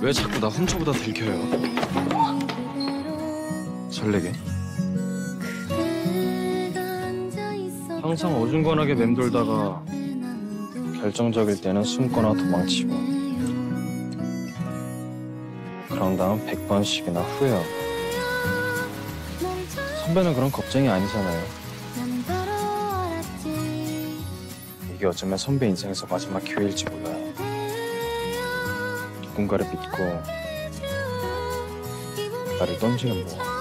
왜 자꾸 나 훔쳐보다 들켜요? 설레게? 항상 어중간하게 맴돌다가 결정적일 때는 숨거나 도망치고 그런 다음 100번씩이나 후회하고 선배는 그런 겁쟁이 아니잖아요 이게 어쩌면 선배 인생에서 마지막 기회일지 몰라요 누군가를 믿고 나를 던지는 뭐